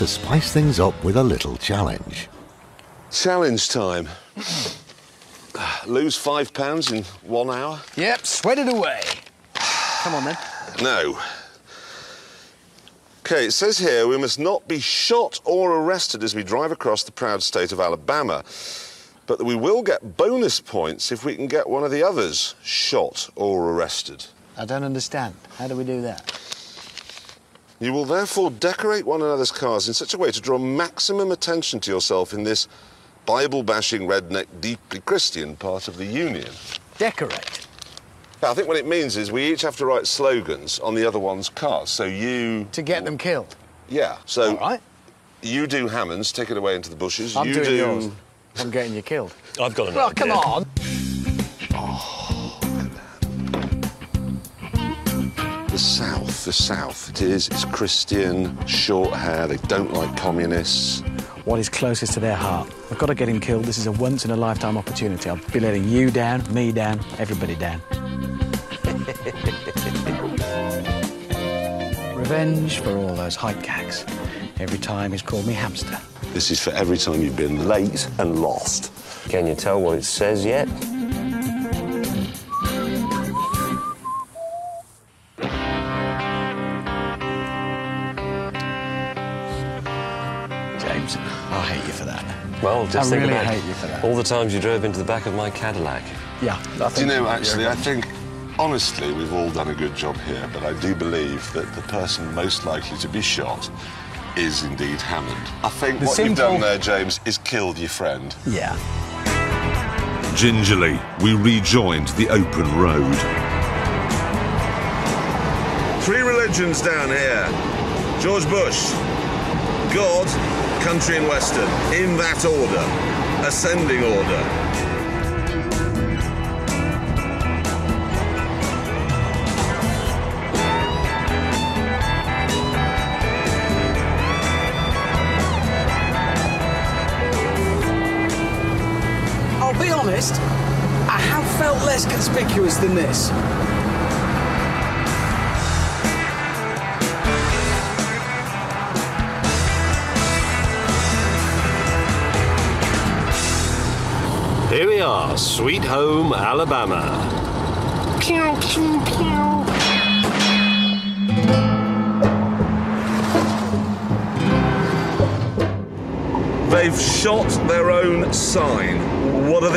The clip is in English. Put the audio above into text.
to spice things up with a little challenge. Challenge time. Lose five pounds in one hour? Yep, sweat it away. Come on then. No. Okay, it says here we must not be shot or arrested as we drive across the proud state of Alabama, but that we will get bonus points if we can get one of the others shot or arrested. I don't understand. How do we do that? You will therefore decorate one another's cars in such a way to draw maximum attention to yourself in this Bible bashing, redneck, deeply Christian part of the Union. Decorate. I think what it means is we each have to write slogans on the other one's cars. So you. To get them killed. Yeah. So All right. you do Hammond's, take it away into the bushes. I'm you doing do. yours. I'm getting you killed. I've got an Well, idea. come on. Oh, The South, the South. It is. It's Christian, short hair. They don't like communists. What is closest to their heart? I've got to get him killed. This is a once in a lifetime opportunity. I'll be letting you down, me down, everybody down. Revenge for all those hype gags. Every time he's called me hamster. This is for every time you've been late and lost. Can you tell what it says yet? James, I hate you for that. Well, just I think really about hate you for that. all the times you drove into the back of my Cadillac. Yeah. I Do you know, actually, I think, honestly, we've all done a good job here, but I do believe that the person most likely to be shot is indeed Hammond. I think The what you've done there, James, is killed your friend. Yeah. Gingerly, we rejoined the open road. Three religions down here George Bush, God, country and western, in that order, ascending order. I'll be honest, I have felt less conspicuous than this. Here we are, sweet home Alabama. Pew, pew, pew. They've shot their own sign. What are they?